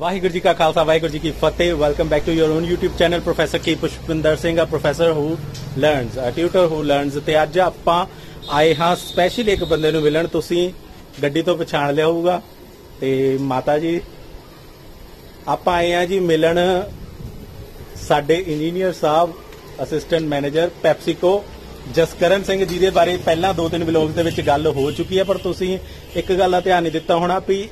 ਵਾਹਿਗੁਰੂ ਜੀ ਕਾ ਖਾਲਸਾ, ਵਾਹਿਗੁਰੂ ਜੀ ਕੀ ਫਤਿਹ। Welcome back to your own YouTube channel professor K Pushpinder Singh a professor who learns a tutor who learns ਤੇ ਅੱਜ ਆਪਾਂ ਆਏ ਹਾਂ ਸਪੈਸ਼ਲ ਇੱਕ ਬੰਦੇ ਨੂੰ ਮਿਲਣ। ਤੁਸੀਂ ਗੱਡੀ ਤੋਂ ਪਛਾਣ ਲਿਆ ਹੋਊਗਾ। ਤੇ ਮਾਤਾ ਜੀ, ਆਪਾਂ ਆਏ ਹਾਂ ਜੀ ਮਿਲਣ ਸਾਡੇ ਇੰਜੀਨੀਅਰ ਸਾਹਿਬ assistant manager PepsiCo Jaskaran Singh ji ਦੇ ਬਾਰੇ। ਪਹਿਲਾਂ ਦੋ ਤਿੰਨ ਵਲੋਗ ਦੇ ਵਿੱਚ ਗੱਲ ਹੋ ਚੁੱਕੀ ਹੈ, ਪਰ ਤੁਸੀਂ ਇੱਕ ਗੱਲ ਦਾ ਧਿਆਨ ਨਹੀਂ ਦਿੱਤਾ ਹੋਣਾ ਵੀ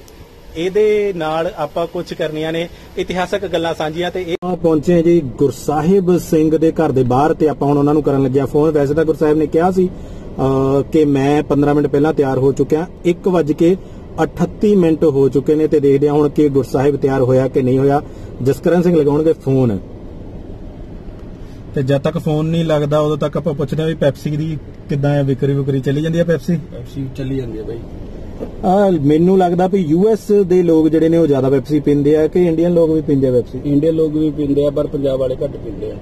ਇਹਦੇ ਨਾਲ ਆਪਾਂ ਕੁਝ ਕਰਨੀਆਂ ਨੇ ਇਤਿਹਾਸਕ ਗੱਲਾਂ ਸਾਂਝੀਆਂ ਤੇ ਇਹ ਪਹੁੰਚੇ ਜੀ ਗੁਰਸਾਹਿਬ ਸਿੰਘ ਦੇ ਘਰ ਦੇ ਬਾਹਰ ਤੇ ਆਪਾਂ ਹੁਣ ਉਹਨਾਂ ਨੂੰ ਕਰਨ ਲੱਗਿਆ ਫੋਨ। ਵੈਸੇ ਤਾਂ ਗੁਰਸਾਹਿਬ ਨੇ ਕਿਹਾ ਸੀ ਕਿ ਮੈਂ 15 ਮਿੰਟ ਪਹਿਲਾਂ ਤਿਆਰ ਹੋ ਚੁੱਕਿਆ। 1:38 ਮਿੰਟ ਹੋ ਚੁੱਕੇ ਨੇ ਤੇ ਦੇਖਦੇ ਹਾਂ ਹੁਣ ਕਿ ਗੁਰਸਾਹਿਬ ਤਿਆਰ ਹੋਇਆ ਕਿ ਨਹੀਂ ਹੋਇਆ। ਜਸਕਰਨ ਸਿੰਘ ਲਗਾਉਣਗੇ ਫੋਨ। ਤੇ ਜਦ ਤੱਕ ਫੋਨ ਨਹੀਂ ਲੱਗਦਾ ਉਦੋਂ ਤੱਕ ਆਪਾਂ ਪੁੱਛਦੇ ਹਾਂ ਵੀ ਪੈਪਸੀ ਦੀ ਕਿੱਦਾਂ ਹੈ ਵਿਕਰੀ ਵਿਕਰੀ ਚੱਲੀ ਜਾਂਦੀ ਹੈ ਪੈਪਸੀ ਪੈਪਸੀ ਚੱਲੀ ਜਾਂਦੀ ਹੈ ਬਾਈ। ਆ ਮੈਨੂੰ ਲੱਗਦਾ ਵੀ ਯੂਐਸ ਦੇ ਲੋਕ ਜਿਹੜੇ ਨੇ ਉਹ ਜ਼ਿਆਦਾ ਪੈਪਸੀ ਪੀਂਦੇ ਆ ਕਿ ਇੰਡੀਅਨ ਲੋਕ ਵੀ ਪੀਂਦੇ ਆ ਪੈਪਸੀ ਇੰਡੀਅਨ ਲੋਕ ਵੀ ਪੀਂਦੇ ਆ ਪਰ ਪੰਜਾਬ ਵਾਲੇ ਘੱਟ ਪੀਂਦੇ ਆ।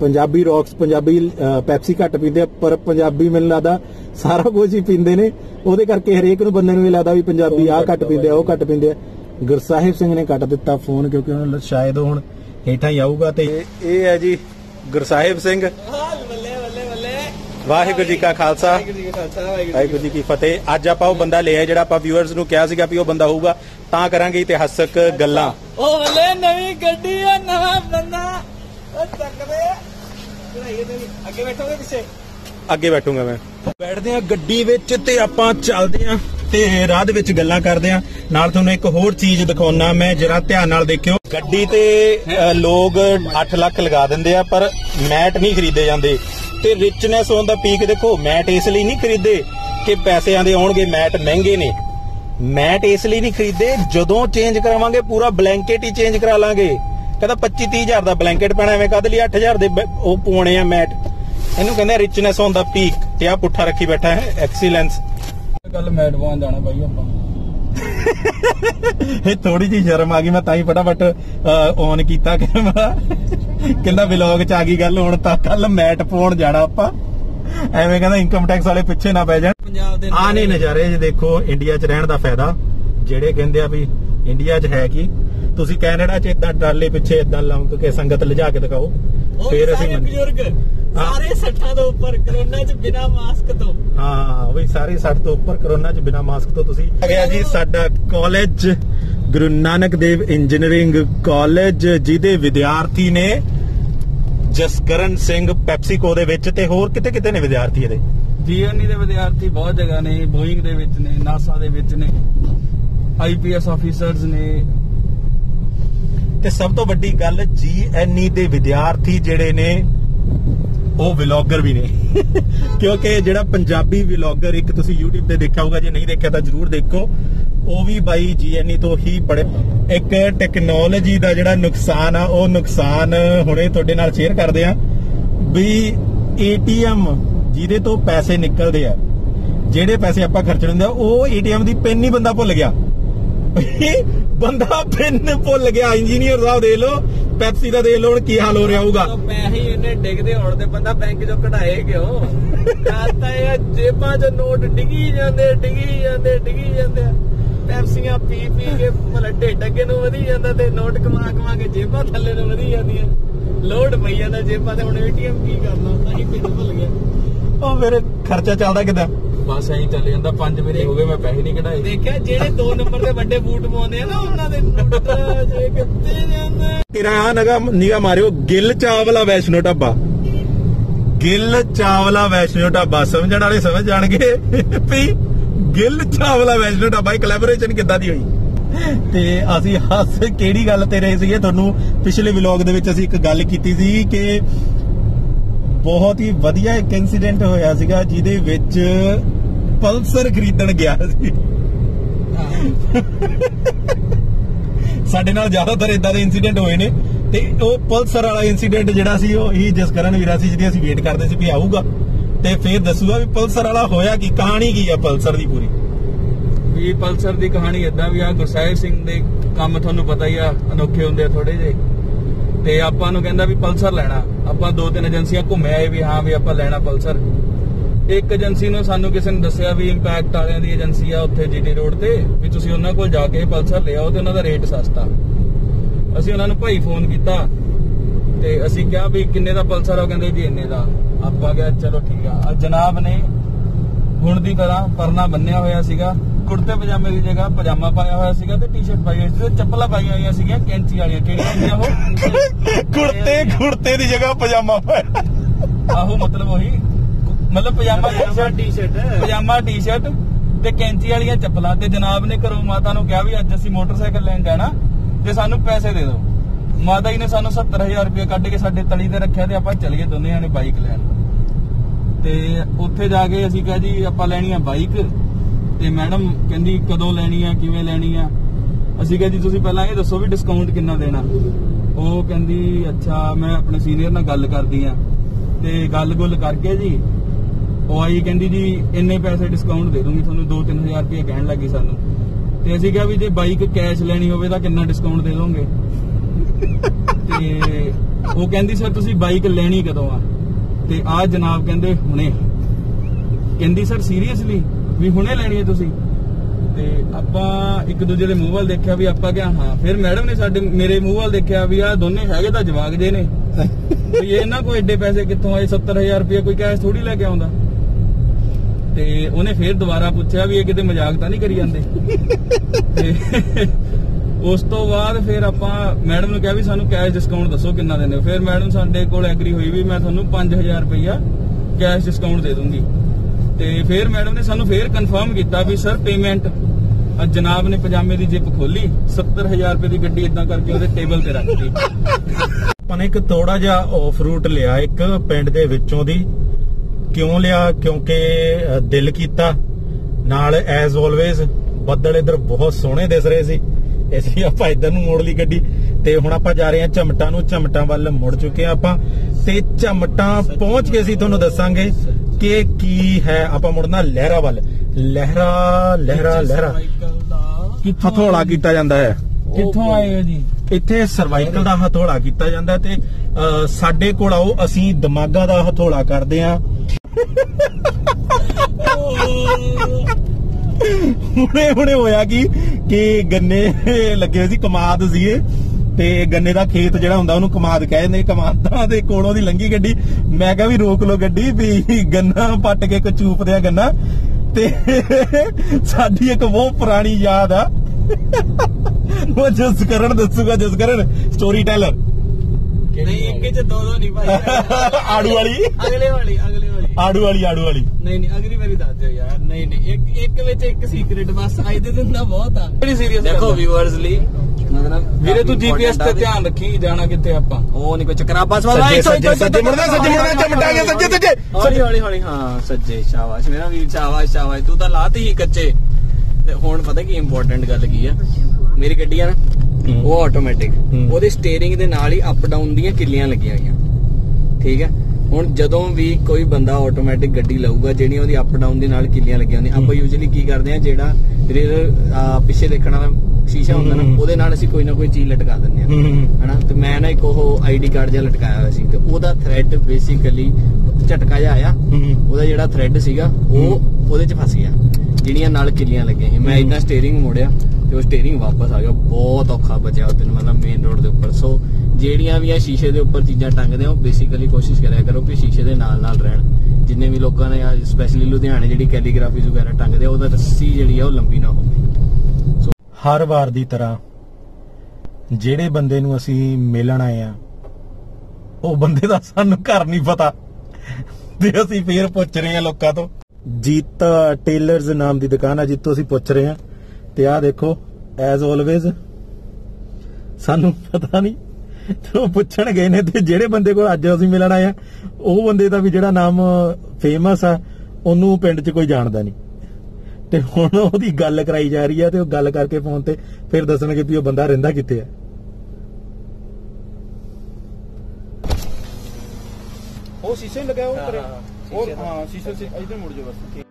ਪੰਜਾਬੀ ਰੌਕਸ ਪੰਜਾਬੀ ਪੈਪਸੀ ਘੱਟ ਪੀਂਦੇ ਆ ਪਰ ਪੰਜਾਬੀ ਮੈਨੂੰ ਲੱਗਦਾ ਸਾਰਾ ਕੁਝ ਹੀ ਪੀਂਦੇ ਨੇ। ਉਹਦੇ ਕਰਕੇ ਹਰੇਕ ਨੂੰ ਬੰਦੇ ਨੂੰ ਇਹ ਲੱਗਦਾ ਵੀ ਪੰਜਾਬੀ ਆਹ ਘੱਟ ਪੀਂਦੇ ਆ ਉਹ ਘੱਟ ਪੀਂਦੇ ਆ। ਗੁਰਸਾਹਿਬ ਸਿੰਘ ਨੇ ਕੱਟ ਦਿੱਤਾ ਫੋਨ ਕਿਉਂਕਿ ਉਹਨਾਂ ਸ਼ਾਇਦ ਹੁਣ ਹੇਠਾਂ ਹੀ ਆਊਗਾ ਤੇ ਇਹ ਹੈ ਜੀ ਗੁਰਸਾਹਿਬ ਸਿੰਘ। ਵਾਹਿਗੁਰੂ ਜੀ ਕਾ ਖਾਲਸਾ। ਵਾਹਿਗੁਰੂ ਜੀ ਕੀ ਫਤਿਹ। ਅੱਜ ਆਪਾਂ ਉਹ ਬੰਦਾ ਲਿਆ ਜਿਹੜਾ ਆਪਾਂ ਵਿਊਅਰਸ ਨੂੰ ਕਿਹਾ ਸੀਗਾ ਵੀ ਉਹ ਬੰਦਾ ਹੋਊਗਾ। ਤਾਂ ਕਰਾਂਗੇ ਇਤਿਹਾਸਕ ਗੱਲਾਂ। ਉਹ ਬੱਲੇ ਨਵੀਂ ਗੱਡੀ ਆ, ਨਵਾਂ ਬੰਦਾ। ਉਹ ਚੱਕਦੇ ਅੱਗੇ ਬੈਠੋਗੇ ਪਿੱਛੇ। ਅੱਗੇ ਬੈਠੂੰਗਾ ਮੈਂ। ਬੈਠਦੇ ਆ ਗੱਡੀ ਵਿੱਚ ਤੇ ਆਪਾਂ ਚੱਲਦੇ ਆ ਤੇ ਰਾਹ ਦੇ ਵਿੱਚ ਗੱਲਾਂ ਕਰਦੇ ਆ ਨਾਲ ਤੁਹਾਨੂੰ ਇੱਕ ਹੋਰ ਚੀਜ਼ ਦਿਖਾਉਣਾ ਮੈਂ, ਜਰਾ ਧਿਆਨ ਨਾਲ ਦੇਖਿਓ। ਗੱਡੀ ਤੇ ਲੋਕ 8 ਲੱਖ ਲਗਾ ਦਿੰਦੇ ਆ, ਪਰ ਮੈਟ ਨਹੀਂ ਖਰੀਦੇ ਜਾਂਦੇ। ਤੇ ਰਿਚਨੈਸ ਔਨ ਦਾ ਪੀਕ ਦੇਖੋ, ਮੈਟ ਇਸ ਲਈ ਨਹੀਂ ਖਰੀਦੇ ਕਿ ਪੈਸਿਆਂ ਦੇ ਆਉਣਗੇ, ਮੈਟ ਮਹਿੰਗੇ ਨੇ। ਮੈਟ ਇਸ ਲਈ ਨਹੀਂ ਖਰੀਦੇ, ਜਦੋਂ ਚੇਂਜ ਕਰਾਵਾਂਗੇ, ਪੂਰਾ ਬਲੈਂਕਟ ਹੀ ਚੇਂਜ ਕਰਾ ਲਾਂਗੇ। ਕਹਿੰਦਾ 25 30 ਹਜ਼ਾਰ ਦਾ ਬਲੈਂਕਟ ਪੈਣਾ, ਐਵੇਂ ਕਦ ਲਈ 8000 ਦੇ ਉਹ ਪਵਾਉਣੇ ਆ ਮੈਟ। ਇਹਨੂੰ ਕਹਿੰਦੇ ਰਿਚਨੈਸ ਔਨ ਦਾ ਪੀਕ ਤੇ ਆ ਪੁੱਠਾ ਰੱਖੀ ਬੈਠਾ ਹੈ ਐਕਸੀਲੈਂਸ ਕੱਲ ਮੈਡਵਾਨ ਜਾਣਾ ਬਾਈ ਆਪਾਂ। ਇਹ ਥੋੜੀ ਜਿਹੀ ਸ਼ਰਮ ਆ ਗਈ ਮੈਂ ਤਾਂ ਹੀ ਫਟਾਫਟ ਔਨ ਕੀਤਾ ਕੈਮਰਾ ਕਹਿੰਦਾ ਵਲੌਗ ਚ ਆ ਗਈ ਗੱਲ ਹੁਣ ਤਾਂ ਕੱਲ ਮੈਟ ਪਾਉਣ ਜਾਣਾ ਆਪਾਂ। ਐਵੇਂ ਕਹਿੰਦਾ ਇਨਕਮ ਟੈਕਸ ਵਾਲੇ ਪਿੱਛੇ ਨਾ ਪੈ ਜਾਣ। ਪੰਜਾਬ ਦੇ ਆ ਨੇ ਨਜ਼ਾਰੇ ਜੇ ਦੇਖੋ ਇੰਡੀਆ 'ਚ ਰਹਿਣ ਦਾ ਫਾਇਦਾ। ਜਿਹੜੇ ਕਹਿੰਦੇ ਆ ਵੀ ਇੰਡੀਆ 'ਚ ਹੈ ਕੀ ਤੁਸੀਂ ਕੈਨੇਡਾ 'ਚ ਇਦਾਂ ਟਰਾਲੇ ਪਿੱਛੇ ਇਦਾਂ ਲੰਘ ਕੇ ਸੰਗਤ ਲਿਜਾ ਕੇ ਦਿਖਾਓ। ਫਿਰ ਅਸੀਂ ਮੰਨ- ਬਜ਼ੁਰਗ। ਸਾਰੇ ਸੱਠਾਂ ਤੋਂ ਉੱਪਰ ਕਰੋਨਾ ਚ ਬਿਨਾ ਮਾਸਕ ਤੋਂ। ਹਾਂ ਉਹ ਵੀ ਸਾਰੇ 60 ਤੋਂ ਉੱਪਰ ਕਰੋਨਾ 'ਚ ਬਿਨਾ ਮਾਸਕ ਤੋਂ ਤੁਸੀਂ। ਆ ਗਿਆ ਜੀ ਸਾਡਾ college Guru Nanak Dev engineering college ਜਿਹਦੇ ਵਿਦਿਆਰਥੀ ਨੇ ਜਸਕਰਨ ਸਿੰਘ ਪੈਪਸੀਕੋ ਦੇ ਵਿੱਚ ਤੇ ਹੋਰ ਕਿਤੇ ਕਿਤੇ ਨੇ ਵਿਦਿਆਰਥੀ ਇਹਦੇ? ਜੀਐਨਈ ਦੇ ਵਿਦਿਆਰਥੀ ਬਹੁਤ ਜਗ੍ਹਾ ਨੇ ਬੋਇੰਗ ਦੇ ਵਿੱਚ ਨੇ ਨਾਸਾ ਦੇ ਵਿੱਚ ਨੇ ਆਈਪੀਐਸ ਆਫੀਸਰਸ ਨੇ। ਤੇ ਸਭ ਤੋਂ ਵੱਡੀ ਗੱਲ ਜੀਐਨਈ ਦੇ ਵਿਦਿਆਰਥੀ ਜਿਹੜੇ ਨੇ ਉਹ ਵਲੌਗਰ ਵੀ ਨੇ। ਕਿਉਂਕਿ ਜਿਹੜਾ ਪੰਜਾਬੀ ਵਲੌਗਰ ਇੱਕ ਤੁਸੀਂ YouTube ਤੇ ਦੇਖਿਆ ਹੋਊਗਾ, ਜੇ ਨਹੀਂ ਦੇਖਿਆ ਤਾਂ ਜਰੂਰ ਦੇਖੋ। ਉਹ ਵੀ ਬਾਈ ਜੀਐਨਈ ਤੋਂ ਹੀ ਪੜੇ ਇੱਕ ਟੈਕਨੋਲੋਜੀ ਦਾ ਜਿਹੜਾ ਨੁਕਸਾਨ ਆ, ਉਹ ਨੁਕਸਾਨ ਹੁਣੇ ਤੁਹਾਡੇ ਨਾਲ ਸ਼ੇਅਰ ਕਰਦੇ ਆ। ਵੀ ਏਟੀਐਮ ਜਿਹਦੇ ਤੋਂ ਪੈਸੇ ਨਿਕਲਦੇ ਆ, ਜਿਹੜੇ ਪੈਸੇ ਆਪਾਂ ਖਰਚਣੇ ਹੁੰਦੇ ਆ, ਉਹ ਏਟੀਐਮ ਦੀ ਪਿੰਨ ਹੀ ਬੰਦਾ ਭੁੱਲ ਗਿਆ। ਬੰਦਾ ਪਿੰਨ ਭੁੱਲ ਗਿਆ। ਇੰਜੀਨੀਅਰ ਸਾਹਿਬ ਦੇ ਲੋ ਪੈਪਸੀ ਦਾ ਦੇ ਲੋ ਹੁਣ ਕੀ ਹਾਲ ਹੋ ਰਿਹਾ ਹੋਊਗਾ? ਪੈਸੇ ਹੀ ਇੰਨੇ ਡਿੱਗਦੇ ਹੋਣ ਤੇ ਬੰਦਾ ਬੈਂਕ ਚੋਂ ਕਢਾਏ ਕਿਉਂ? ਤਾਂ ਇਹ ਜੇਬਾਂ 'ਚ ਨੋਟ ਡਿੱਗੀ ਜਾਂਦੇ ਡਿੱਗੀ ਜਾਂਦੇ ਡਿੱਗੀ ਜਾਂਦੇ। ਪੈਪਸੀਆਂ ਪੀ ਪੀ ਕੇ ਮਲੱਡੇ ਡੱਗੇ ਨੂੰ ਵਧੀ ਜਾਂਦਾ ਤੇ ਨੋਟ ਕਮਾ ਕਮਾ ਕੇ ਜੇਬਾਂ ਥੱਲੇ ਨੂੰ ਵਧੀ ਜਾਂਦੀਆਂ। ਲੋਡ ਪਈ ਜਾਂਦਾ ਜੇਬਾਂ ਤੇ ਹੁਣ ਏਟੀਐਮ ਕੀ ਕਰਨਾ? ਤਾਂ ਹੀ ਪਿੰਡ ਭੁੱਲ ਗਿਆ ਉਹ ਮੇਰੇ ਖਰਚਾ ਚੱਲਦਾ ਕਿਦਾਂ? ਬਸ ਐਂ ਚੱਲ ਜਾਂਦਾ 5 ਮਹੀਨੇ ਹੋ ਗਏ ਮੈਂ ਪੈਸੇ ਨਹੀਂ ਕਢਾਏ। ਦੇਖਿਆ ਜਿਹੜੇ 2 ਨੰਬਰ ਦੇ ਵੱਡੇ ਬੂਟ ਪਾਉਂਦੇ ਆ ਨਾ ਉਹਨਾਂ ਦੇ ਜੇ ਕਿੱਥੇ ਜਾਂਦੇ ਤੇਰਾ ਆ ਨਗਾ ਨਿਗਾ ਮਾਰਿਓ ਗਿੱਲ ਚਾਵਲਾ ਵੈਸ਼ਨੋ ਢਾਬਾ। ਗਿੱਲ ਚਾਵਲਾ ਵੈਸ਼ਨੋ ਢਾਬਾ ਸਮਝਣ ਵਾਲੇ ਸਮਝ ਜਾਣਗੇ। ਵੀ ਗਿੱਲ ਚਾਵਲਾ ਵੈਸ਼ਨੋ ਢਾਬਾ ਇਹ ਕੋਲੈਬੋਰੇਸ਼ਨ ਕਿੱਦਾਂ ਦੀ ਹੋਈ? ਤੇ ਅਸੀਂ ਹੱਸ ਕਿਹੜੀ ਗੱਲ ਤੇ ਰਹੇ ਸੀਗੇ? ਤੁਹਾਨੂੰ ਪਿਛਲੇ ਵਲੌਗ ਦੇ ਵਿੱਚ ਅਸੀਂ ਇੱਕ ਗੱਲ ਕੀਤੀ ਸੀ ਕਿ ਬਹੁਤ ਹੀ ਵਧੀਆ ਇੱਕ ਇਨਸੀਡੈਂਟ ਹੋਇਆ ਸੀਗਾ ਜਿਹਦੇ ਵਿੱਚ ਪਲਸਰ ਖਰੀਦਣ ਗਿਆ ਸੀ। ਸਾਡੇ ਨਾਲ ਜ਼ਿਆਦਾਤਰ ਇਦਾਂ ਦੇ ਇਨਸੀਡੈਂਟ ਹੋਏ ਨੇ ਤੇ ਉਹ ਪਲਸਰ ਵਾਲਾ ਇਨਸੀਡੈਂਟ ਜਿਹੜਾ ਸੀ, ਉਹ ਹੀ ਜਸਕਰਨ ਵੀਰਾ ਸੀ, ਜਿਹਦੀ ਅਸੀਂ ਵੇਟ ਕਰਦੇ ਸੀ ਵੀ ਆਊਗਾ। ਤੇ ਫਿਰ ਦੱਸੂਗਾ ਵੀ ਪਲਸਰ ਵਾਲਾ ਹੋਇਆ ਕੀ, ਕਹਾਣੀ ਕੀ ਆ ਪਲਸਰ ਦੀ ਪੂਰੀ? ਵੀ ਪਲਸਰ ਦੀ ਕਹਾਣੀ ਇਦਾਂ ਵੀ ਆ, ਗੁਰਸਾਹਿਬ ਸਿੰਘ ਦੇ ਕੰਮ ਤੁਹਾਨੂੰ ਪਤਾ ਹੀ ਆ, ਅਨੋਖੇ ਹੁੰਦੇ ਆ ਥੋੜੇ ਜੇ ਤੇ ਆਪਾਂ ਨੂੰ ਕਹਿੰਦਾ ਵੀ ਪਲਸਰ ਲੈਣਾ। ਆਪਾਂ ਦੋ ਤਿੰਨ ਏਜੰਸੀਆਂ ਘੁੰਮੇ ਆਏ ਵੀ ਹਾਂ ਵੀ ਆਪਾਂ ਲੈਣਾ ਪਲਸਰ। ਇੱਕ ਏਜੰਸੀ ਨੂੰ ਸਾਨੂੰ ਕਿਸੇ ਨੇ ਦੱਸਿਆ ਵੀ ਇੰਪੈਕਟ ਵਾਲਿਆਂ ਦੀ ਏਜੰਸੀ ਆ ਉੱਥੇ ਜੀਟੀ ਰੋਡ ਤੇ ਵੀ ਤੁਸੀਂ ਉਹਨਾਂ ਕੋਲ ਜਾ ਕੇ ਪਲਸਰ ਲੈ ਆਓ ਤੇ ਉਹਨਾਂ ਦਾ ਰੇਟ ਸਸਤਾ। ਅਸੀਂ ਉਹਨਾਂ ਨੂੰ ਭਾਈ ਫੋਨ ਕੀਤਾ ਤੇ ਅਸੀਂ ਕਿਹਾ ਵੀ ਕਿੰਨੇ ਦਾ ਪਲਸਰ ਆ? ਕਹਿੰਦੇ ਜੀ ਇੰਨੇ ਦਾ। ਆਪਾਂ ਕਿਹਾ ਚਲੋ ਠੀਕ ਆ। ਅੱਜ ਜਨਾਬ ਨੇ ਹੁਣ ਦੀ ਤਰ੍ਹਾਂ ਪਰਨਾ ਬੰਨਿਆ ਹੋਇਆ ਸੀਗਾ ਕੁੜਤੇ ਪਜਾਮੇ ਦੀ ਜਗ੍ਹਾ ਪਜਾਮਾ ਪਾਇਆ ਹੋਇਆ ਸੀਗਾ ਤੇ ਟੀ-ਸ਼ਰਟ ਪਾਈ ਹੋਈ ਸੀ ਤੇ ਚੱਪਲਾਂ ਪਾਈਆਂ ਹੋਈਆਂ ਸੀਗੀਆਂ ਕੈਂਚੀ ਵਾਲੀਆਂ। ਕਿਹੜੀਆਂ ਹੁੰਦੀਆਂ ਉਹ? ਕੁੜਤੇ ਕੁੜਤੇ ਦੀ ਜਗ੍ਹਾ ਪਜਾਮਾ ਪਾਇਆ। ਆਹੋ ਮਤਲਬ ਉਹੀ। ਮਤਲਬ ਪਜਾਮਾ ਪਜਾਮਾ ਟੀ-ਸ਼ਰਟ ਪਜਾਮਾ ਟੀ-ਸ਼ਰਟ ਤੇ ਕੈਂਚੀ ਵਾਲੀਆਂ ਚੱਪਲਾਂ ਤੇ ਜਨਾਬ ਨੇ ਘਰੋਂ ਮਾਤਾ ਨੂੰ ਕਿਹਾ ਵੀ ਅੱਜ ਅਸੀਂ ਮੋਟਰਸਾਈਕਲ ਲੈਣ ਜਾਣਾ ਤੇ ਸਾਨੂੰ ਪੈਸੇ ਦੇ ਦਿਓ। ਮਾਤਾ ਜੀ ਨੇ ਸਾਨੂੰ 70000 ਰੁਪਏ ਕੱਢ ਕੇ ਸਾਡੇ ਤਲੀ ਤੇ ਰੱਖਿਆ ਤੇ ਆਪਾਂ ਚੱਲ ਗਏ ਦੋਨੇ ਜਾਣੇ ਬਾਈਕ ਲੈਣ। ਤੇ ਉੱਥੇ ਜਾ ਕੇ ਅਸੀਂ ਕਿਹਾ ਜੀ ਆਪਾਂ ਲੈਣੀ ਆ ਬਾਈਕ ਤੇ ਮੈਡਮ ਕਹਿੰਦੀ ਕਦੋਂ ਲੈਣੀ ਆ? ਕਿਵੇਂ ਲੈਣੀ ਆ? ਅਸੀਂ ਕਿਹਾ ਜੀ ਤੁਸੀਂ ਪਹਿਲਾਂ ਇਹ ਦੱਸੋ ਵੀ ਡਿਸਕਾਊਂਟ ਕਿੰਨਾ ਦੇਣਾ? ਉਹ ਕਹਿੰਦੀ ਅੱਛਾ ਮੈਂ ਆਪਣੇ ਸੀਨੀਅਰ ਨਾਲ ਗੱਲ ਕਰਦੀ ਆ। ਤੇ ਗੱਲ-ਗੁੱਲ ਕਰਕੇ ਜੀ ਉਹ ਆਈ ਕਹਿੰਦੀ ਜੀ, ਇੰਨੇ ਪੈਸੇ ਡਿਸਕਾਊਂਟ ਦੇ ਦੂੰਗੀ, ਤੁਹਾਨੂੰ 2-3000 ਰੁਪਏ ਕਹਿਣ ਲੱਗੀ ਸਾਨੂੰ। ਤੇ ਅਸੀਂ ਕਿਹਾ ਵੀ ਜੇ ਬਾਈਕ ਕੈਸ਼ ਲੈਣੀ ਹੋਵੇ ਤਾਂ ਕਿੰਨਾ ਡਿਸਕਾਊਂਟ ਦੇ ਦੋਗੇ? ਤੇ ਉਹ ਕਹਿੰਦੀ, ਸਰ, ਤੁਸੀਂ ਬਾਈਕ ਲੈਣੀ ਕਦੋਂ ਆ? ਤੇ ਆ ਜਨਾਬ ਕਹਿੰਦੇ, ਹੁਣੇ। ਕਹਿੰਦੀ, ਸਰ ਸੀਰੀਅਸਲੀ ਵੀ ਹੁਣੇ ਲੈਣੀ ਹੈ ਤੁਸੀਂ? ਤੇ ਆਪਾਂ ਇੱਕ ਦੂਜੇ ਦੇ ਮੂੰਹ ਵੱਲ ਦੇਖਿਆ ਵੀ ਆਪਾਂ ਕਿਹਾ, ਹਾਂ। ਫਿਰ ਮੈਡਮ ਨੇ ਸਾਡੇ, ਮੇਰੇ ਮੂੰਹ ਵੱਲ ਦੇਖਿਆ ਵੀ ਆ ਦੋਨੇ ਹੈਗੇ ਤਾਂ ਜਵਾਕ ਜੇ ਨੇ। ਵੀ ਇਹਨਾਂ ਕੋਈ ਐਡੇ ਪੈਸੇ ਕਿੱਥੋਂ ਆਏ 70000 ਰੁਪਏ ਕੋਈ ਕੈਸ਼ ਥੋੜੀ ਲੈ ਕੇ ਆਉਂਦਾ। ਤੇ ਉਹਨੇ ਫਿਰ ਦੁਬਾਰਾ ਪੁੱਛਿਆ ਵੀ ਇਹ ਕਿਤੇ ਮਜ਼ਾਕ ਤਾਂ ਨਹੀਂ ਕਰੀ ਜਾਂਦੇ? ਤੇ ਉਸ ਤੋਂ ਬਾਅਦ ਫਿਰ ਆਪਾਂ ਮੈਡਮ ਨੂੰ ਕਿਹਾ ਵੀ ਸਾਨੂੰ ਕੈਸ਼ ਡਿਸਕਾਊਂਟ ਦੱਸੋ ਕਿੰਨਾ ਦਿੰਦੇ ਹੋ। ਫਿਰ ਮੈਡਮ ਸਾਡੇ ਕੋਲ ਐਗਰੀ ਹੋਈ ਵੀ ਮੈਂ ਤੁਹਾਨੂੰ 5000 ਰੁਪਇਆ ਕੈਸ਼ ਡਿਸਕਾਊਂਟ ਦੇ ਦੂੰਗੀ। ਤੇ ਫਿਰ ਮੈਡਮ ਨੇ ਸਾਨੂੰ ਫੇਰ ਕਨਫਰਮ ਕੀਤਾ ਵੀ ਸਰ ਪੇਮੈਂਟ ਜਨਾਬ ਨੇ ਪਜਾਮੇ ਦੀ ਜਿੱਪ ਖੋਲੀ 70000 ਰੁਪਏ ਦੀ ਗੱਡੀ ਇਦਾਂ ਕਰਕੇ ਉਹਦੇ ਟੇਬਲ ਤੇ ਰੱਖਤੀ ਆਪਾਂ ਨੇ ਇੱਕ ਥੋੜਾ ਜਿਹਾ ਆਫ ਰੂਟ ਲਿਆ ਇੱਕ ਪਿੰਡ ਦੇ ਵਿੱਚੋਂ ਦੀ। ਕਿਉਂ ਲਿਆ? ਕਿਉਂਕਿ ਦਿਲ ਕੀਤਾ। ਨਾਲ ਐਜ਼ ਆਲਵੇਜ਼ ਬੱਦਲ ਇਧਰ ਬਹੁਤ ਸੋਹਣੇ ਦਿਸ ਰਹੇ ਸੀ। ਇਸ ਲਈ ਆਪਾਂ ਇਧਰ ਨੂੰ ਮੋੜ ਲਈ ਗੱਡੀ। ਤੇ ਹੁਣ ਆਪਾਂ ਜਾ ਰਹੇ ਹਾਂ ਝਮਟਾਂ ਨੂੰ। ਝਮਟਾਂ ਵੱਲ ਮੁੜ ਚੁੱਕੇ ਹਾਂ ਆਪਾਂ। ਤੇ ਝਮਟਾਂ ਪਹੁੰਚ ਕੇ ਅਸੀਂ ਤੁਹਾਨੂੰ ਦੱਸਾਂਗੇ ਕਿ ਕੀ ਹੈ। ਆਪਾਂ ਮੁੜਨਾ ਲਹਿਰਾ ਵੱਲ। ਲਹਿਰਾ ਲਹਿਰਾ ਲਹਿਰਾ। ਹਥੋਲਾ ਕੀਤਾ ਜਾਂਦਾ ਹੈ? ਕਿੱਥੋਂ ਆਏ ਹੋ ਜੀ? ਇੱਥੇ ਸਰਵਾਈਕਲ ਦਾ ਹਥੋਲਾ ਕੀਤਾ ਜਾਂਦਾ ਤੇ ਸਾਡੇ ਕੋਲ ਆਓ। ਅਸੀਂ ਦਿਮਾਗਾ ਦਾ ਹਥੋਲਾ ਕਰਦੇ ਆ ਹੁਣੇ ਹੁਣੇ ਹੋਇਆ ਕੀ ਕਿ ਗੰਨੇ ਲੱਗੇ ਸੀ ਕਮਾਦ ਸੀਗੇ। ਤੇ ਗੰਨੇ ਦਾ ਖੇਤ ਜਿਹੜਾ ਹੁੰਦਾ ਉਹਨੂੰ ਕਮਾਦ ਕਹਿੰਦੇ ਕਮਾਦਾਂ ਦੇ ਕੋਲੋਂ ਦੀ ਲੰਗੀ ਗੱਡੀ। ਮੈਂ ਕਿਹਾ ਵੀ ਰੋਕ ਲੋ ਗੱਡੀ ਵੀ ਗੰਨਾ ਪੱਟ ਕੇ ਇੱਕ ਚੂਪਦੇ ਆ ਗੰਨਾ। ਤੇ ਸਾਡੀ ਇੱਕ ਬਹੁਤ ਪੁਰਾਣੀ ਯਾਦ ਆ। ਉਹ ਜਸ ਕਰਨ ਦੱਸੂਗਾ ਜਸ ਕਰਨ ਸਟੋਰੀ ਟੈਲਰ ਨਹੀਂ ਇੱਕ ਚ ਦੋ ਦੋ ਨਹੀਂ ਭਾਈ। ਆੜੂ ਵਾਲੀ। ਅਗਲੇ ਵਾਲੀ ਅਗਲੇ ਵਾਲੀ ਆੜੂ ਵਾਲੀ ਆੜੂ ਵਾਲੀ। ਨਹੀਂ ਨਹੀਂ ਅਗਲੀ ਵਾਰੀ ਦੱਸ ਦਿਓ ਯਾਰ। ਨਹੀਂ ਨਹੀਂ ਇੱਕ ਇੱਕ ਵਿੱਚ ਇੱਕ ਸੀਕ੍ਰੀਟ ਬਸ ਅੱਜ ਦੇ ਦਿਨ ਦਾ ਬਹੁਤ ਆ। ਬੜੀ ਸੀਰੀਅਸ ਦੇਖੋ ਵਿਊਅਰਸ ਲਈ ਮਤਲਬ ਵੀਰੇ ਤੂੰ ਜੀਪੀਐਸ ਤੇ ਆ ਧਿਆਨ ਰੱਖੀ ਜਾਣਾ ਕਿੱਥੇ ਆਪਾਂ? ਉਹ ਨਹੀਂ ਕੋਈ ਚੱਕਰ ਬਸ ਬਸ ਸੱਜੇ ਸੱਜੇ ਸੱਜੇ ਮੁੜਨਾ ਸੱਜੇ ਮੁੜਨਾ ਚਮਟਾ ਗਿਆ ਸੱਜੇ ਸੱਜੇ। ਹੌਲੀ ਹੌਲੀ ਹੌਲੀ ਹਾਂ ਸੱਜੇ ਸ਼ਾਬਾਸ਼ ਮੇਰਾ ਵੀਰ ਸ਼ਾਬਾਸ਼ ਸ਼ਾਬਾਸ਼ ਤੂੰ ਤਾਂ ਲਾਤੀ ਹੀ ਕੱਚੇ। ਤੇ ਹੁਣ ਪਤਾ ਕੀ ਇੰਪੋਰਟੈਂਟ ਗੱਲ ਕੀ ਆ? ਮੇਰੀ ਗੱਡੀ ਆ ਨਾ। ਉਹ ਆਟੋਮੈਟਿਕ। ਉਹਦੇ ਸਟੀਅਰਿੰਗ ਦੇ ਨਾਲ ਹੀ ਅਪ ਡਾਊਨ ਦੀਆਂ ਕਿੱਲੀਆਂ ਲੱਗੀਆਂ ਹੋਈਆਂ। ਠੀਕ ਹੈ ਹੁਣ ਜਦੋਂ ਵੀ ਕੋਈ ਬੰਦਾ ਆਟੋਮੈਟਿਕ ਗੱਡੀ ਲਊਗਾ ਜਿਹੜੀਆਂ ਉਹਦੀ ਅਪ ਡਾਊਨ ਦੇ ਨਾਲ ਕਿੱਲੀਆਂ ਲੱਗੀਆਂ ਹੁੰਦੀਆਂ ਆਪਾਂ ਹੂੰ। ਯੂਜੂਅਲੀ ਕੀ ਕਰਦੇ ਆ ਜਿਹੜਾ ਰੇਰ ਪਿੱਛੇ ਦੇਖਣ ਵਾਲਾ ਸ਼ੀਸ਼ਾ ਹੁੰਦਾ ਨਾ। ਉਹਦੇ ਨਾਲ ਅਸੀਂ ਕੋਈ ਨਾ ਕੋਈ ਚੀਜ਼ ਲਟਕਾ ਦਿੰਦੇ ਆ ਹਨਾ? ਤੇ ਮੈਂ ਨਾ ਇੱਕ ਉਹ ਆਈਡੀ ਕਾਰਡ ਜਿਹਾ ਲਟਕਾਇਆ ਹੋਇਆ ਸੀ ਤੇ ਉਹਦਾ ਥ੍ਰੈਡ ਬੇਸਿਕਲੀ ਝਟਕਾ ਜਿਹਾ ਆਇਆ। ਉਹਦਾ ਜਿਹੜਾ ਥ੍ਰੈਡ ਸੀਗਾ ਉਹ ਉਹਦੇ ਚ ਫਸ ਗਿਆ। ਜਿਹੜੀਆਂ ਨਾਲ ਕਿੱਲੀਆਂ ਲੱਗੀਆਂ ਸੀ। ਮੈਂ। ਇਦਾਂ ਸਟੀਅਰਿੰਗ ਮੋੜਿਆ ਤੇ ਉਹ ਸਟੀਅਰਿੰਗ ਵਾਪਸ ਆ ਗਿਆ। ਬਹੁਤ ਔਖਾ ਬਚਿਆ ਉਹ ਦਿਨ ਮਤਲਬ ਮੇਨ ਰੋਡ ਦੇ ਉੱਪਰ। ਸੋ ਜਿਹੜੀਆਂ ਵੀ ਆ ਸ਼ੀਸ਼ੇ ਦੇ ਉੱਪਰ ਚੀਜ਼ਾਂ ਟੰਗਦੇ ਆ ਬੇਸਿਕਲੀ ਕੋਸ਼ਿਸ਼ ਕਰਿਆ ਕਰੋ ਕਿ ਸ਼ੀਸ਼ੇ ਦੇ ਨਾਲ ਨਾਲ ਰਹਿਣ। ਜਿੰਨੇ ਵੀ ਲੋਕਾਂ ਨੇ ਸਪੈਸ਼ਲੀ ਲੁਧਿਆਣੇ ਜਿਹੜੀ ਕੈਲੀਗ੍ਰਾਫੀ ਵਗੈਰਾ ਟੰਗਦੇ ਉਹਦਾ ਰੱਸੀ ਜਿਹੜੀ ਆ ਉਹ ਲੰਬੀ ਨਾ ਹੋਵੇ। ਹਰ ਵਾਰ ਦੀ ਤਰ੍ਹਾਂ ਜਿਹੜੇ ਬੰਦੇ ਨੂੰ ਅਸੀਂ ਮਿਲਣ ਆਏ ਆ, ਉਹ ਬੰਦੇ ਦਾ ਸਾਨੂੰ ਘਰ ਨਹੀਂ ਪਤਾ। ਤੇ ਅਸੀਂ ਫੇਰ ਪੁੱਛ ਰਹੇ ਆ ਲੋਕਾਂ ਤੋਂ। ਜੀਤਾ ਟੇਲਰਸ ਨਾਮ ਦੀ ਦੁਕਾਨ ਆ, ਜਿੱਥੋਂ ਅਸੀਂ ਪੁੱਛ ਰਹੇ ਆ। ਤੇ ਆਹ ਦੇਖੋ ਐਜ਼ ਆਲਵੇਜ਼ ਸਾਨੂੰ ਪਤਾ ਨਹੀਂ ਤੇ ਉਹ ਪੁੱਛਣ ਗਏ ਨੇ ਤੇ ਜਿਹੜੇ ਬੰਦੇ ਕੋਲ ਅੱਜ ਅਸੀਂ ਮਿਲਣ ਆਏ ਆ ਉਹ ਬੰਦੇ ਦਾ ਵੀ ਜਿਹੜਾ ਨਾਮ ਫੇਮਸ ਆ ਉਹਨੂੰ ਪਿੰਡ 'ਚ ਕੋਈ ਜਾਣਦਾ ਨਹੀਂ। ਤੇ ਹੁਣ ਉਹਦੀ ਗੱਲ ਕਰਾਈ ਜਾ ਰਹੀ ਹੈ ਤੇ ਉਹ ਗੱਲ ਕਰਕੇ ਫੋਨ ਤੇ ਫਿਰ ਦੱਸਣਗੇ ਵੀ ਉਹ ਬੰਦਾ ਰਹਿੰਦਾ ਕਿੱਥੇ ਹੈ ਉਹ ਸ਼ੀਸ਼ੇ ਲਗਾਇਆ ਉਹ ਉੱਪਰ? ਔਰ ਹਾਂ ਸ਼ੀਸ਼ੇ ਸੇ ਇਧਰ ਮੁੜ ਜਾ ਬਸ।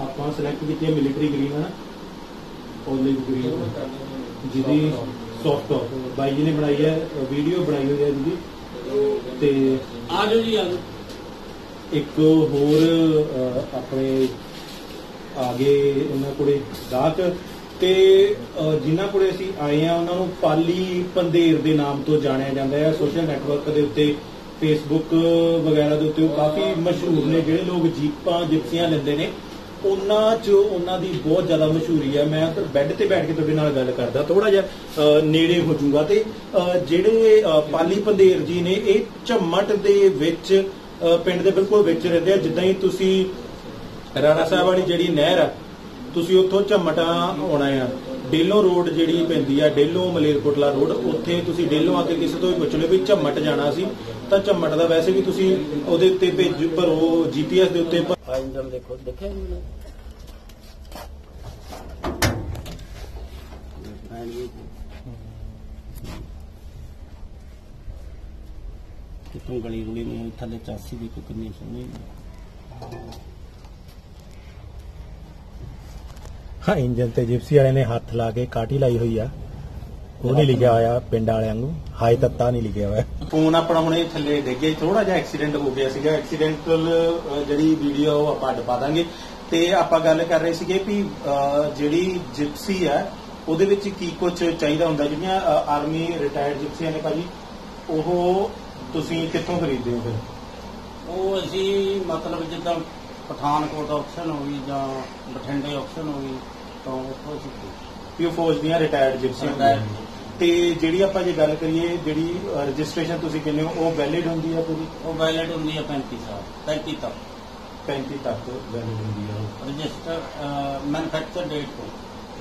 ਆਪਾਂ ਸਿਲੈਕਟ ਕੀਤੀ ਹੈ ਮਿਲਟਰੀ ਗ੍ਰੀਨ ਹੈ ਓਲਿਵ ਗ੍ਰੀਨ ਜਿਹਦੀ ਸੌਫਟ ਟੌਪ ਬਾਈ ਜੀ ਨੇ ਬਣਾਈ ਹੈ ਵੀਡੀਓ ਬਣਾਈ ਹੋਈ ਹੈ ਜਿਹਦੀ। ਤੇ ਆ ਜਾਓ ਜੀ ਆ ਇੱਕ ਹੋਰ ਆਪਣੇ ਆਗੇ ਉਹਨਾਂ ਕੋਲੇ ਗਾਹਕ ਤੇ ਜਿਨ੍ਹਾਂ ਕੋਲੇ ਅਸੀਂ ਆਏ ਆ ਉਹਨਾਂ ਨੂੰ ਪਾਲੀ ਪੰਦੇਰ ਦੇ ਨਾਮ ਤੋਂ ਜਾਣਿਆ ਜਾਂਦਾ ਹੈ। ਸੋਸ਼ਲ ਨੈਟਵਰਕ ਦੇ ਉੱਤੇ ਫੇਸਬੁੱਕ ਵਗੈਰਾ ਦੇ ਉੱਤੇ ਉਹ ਕਾਫੀ ਮਸ਼ਹੂਰ ਨੇ ਜਿਹੜੇ ਲੋਕ ਜੀਪਾਂ ਜਿਪਸੀਆਂ ਲੈਂਦੇ ਨੇ। ਉਹਨਾਂ 'ਚ ਉਹਨਾਂ ਦੀ ਬਹੁਤ ਜ਼ਿਆਦਾ ਮਸ਼ਹੂਰੀ ਹੈ। ਮੈਂ ਤਾਂ ਬੈੱਡ ਤੇ ਬੈਠ ਕੇ ਤੁਹਾਡੇ ਨਾਲ ਗੱਲ ਕਰਦਾ। ਥੋੜਾ ਜਿਹਾ ਨੇੜੇ ਹੋ ਜਾਊਗਾ ਤੇ ਜਿਹੜੇ ਪਾਲੀ ਪੰਦੇਰ ਜੀ ਨੇ, ਇਹ ਝਮਟ ਦੇ ਵਿੱਚ ਪਿੰਡ ਦੇ ਬਿਲਕੁਲ ਵਿੱਚ ਰਹਿੰਦੇ ਆ। ਜਿੱਦਾਂ ਹੀ ਤੁਸੀਂ ਰਾਣਾ ਸਾਹਿਬ ਵਾਲੀ ਜਿਹੜੀ ਨਹਿਰ ਆ, ਤੁਸੀਂ ਉੱਥੋਂ ਝਮਟਾਂ ਆਉਣਾ ਆ। ਡੇਲੋ ਰੋਡ ਜਿਹੜੀ ਪੈਂਦੀ ਆ, ਡੇਲੋ ਮਲੇਰਕੋਟਲਾ ਰੋਡ, ਉੱਥੇ ਤੁਸੀਂ ਡੇਲੋ ਆ ਕੇ ਕਿਸੇ ਤੋਂ ਵੀ ਪੁੱਛ ਲਿਓ ਵੀ ਝੰਮਟ ਜਾਣਾ ਸੀ। ਤਾਂ ਝੰਮਟ ਦਾ ਵੈਸੇ ਵੀ ਤੁਸੀਂ ਉਹਦੇ ਉੱਤੇ ਭੇਜ ਭਰੋ ਜੀਪੀਐਸ ਦੇ ਉੱਤੇ ਭਰ- ਦੇਖੋ, ਦੇਖਿਆ ਜੀ ਕਿਤੋਂ ਗਲੀ ਗੁਲੀ ਨੂੰ ਥੱਲੇ ਚਾਸੀ ਦੇਖੋ ਕਿੰਨੀ ਸੋਹਣੀ। ਹਾਂ ਇੰਜਨ ਤੇ ਜਿਪਸੀ ਵਾਲੇ ਨੇ ਹੱਥ ਲਾ ਕੇ ਕਾਟੀ ਲਾਈ ਹੋਈ ਆ। ਉਹ ਨਹੀਂ ਲਿਖਿਆ ਹੋਇਆ ਪਿੰਡ ਵਾਲਿਆਂ ਨੂੰ। ਹਾਈ ਤੱਤਾ ਨਹੀਂ ਲਿਖਿਆ ਹੋਇਆ। ਫੋਨ ਆਪਣਾ ਹੁਣੇ ਥੱਲੇ ਡਿੱਗੇ ਥੋੜਾ ਜਿਹਾ ਐਕਸੀਡੈਂਟ ਹੋ ਗਿਆ ਸੀਗਾ। ਐਕਸੀਡੈਂਟਲ ਜਿਹੜੀ ਵੀਡੀਓ ਆਪਾਂ ਅੱਡ ਪਾ ਦਾਂਗੇ। ਤੇ ਆਪਾਂ ਗੱਲ ਕਰ ਰਹੇ ਸੀਗੇ ਵੀ ਜਿਹੜੀ ਜਿਪਸੀ ਆ ਉਹਦੇ ਵਿੱਚ ਕੀ ਕੁਝ ਚਾਹੀਦਾ ਹੁੰਦਾ? ਜਿਹੜੀਆਂ ਆਰਮੀ ਰਿਟਾਇਰਡ ਜਿਪਸੀਆਂ ਨੇ ਭਾਜੀ ਉਹ ਤੁਸੀਂ ਕਿੱਥੋਂ ਖਰੀਦਦੇ ਹੋ ਫਿਰ? ਉਹ ਅਸੀਂ ਮਤਲਬ ਜਿੱਦਾਂ ਪਠਾਨਕੋਟ ਆਪਸ਼ਨ ਹੋ ਗਈ ਜਾਂ ਬਠਿੰਡੇ ਆਪਸ਼ਨ ਹੋ ਗਈ ਤਾਂ ਉੱਥੋਂ ਅਸੀਂ ਵੀ ਉਹ ਫੌਜ ਦੀਆਂ ਰਿਟਾਇਰਡ ਨੇ। ਤੇ ਜਿਹੜੀ ਆਪਾਂ ਜੇ ਗੱਲ ਕਰੀਏ ਜਿਹੜੀ ਰਜਿਸਟ੍ਰੇਸ਼ਨ ਤੁਸੀਂ ਕਹਿੰਦੇ ਹੋ ਉਹ ਵੈਲਿਡ ਹੁੰਦੀ ਹੈ ਪੂਰੀ? ਉਹ ਵੈਲਿਡ ਹੁੰਦੀ ਹੈ 35 ਸਾਲ 35 ਤੱਕ। 35 ਤੱਕ ਵੈਲਿਡ ਹੁੰਦੀ ਉਹ। ਰਜਿਸਟਰ ਮੈਨੂਫੈਕਚਰ ਡੇਟ ਤੋਂ।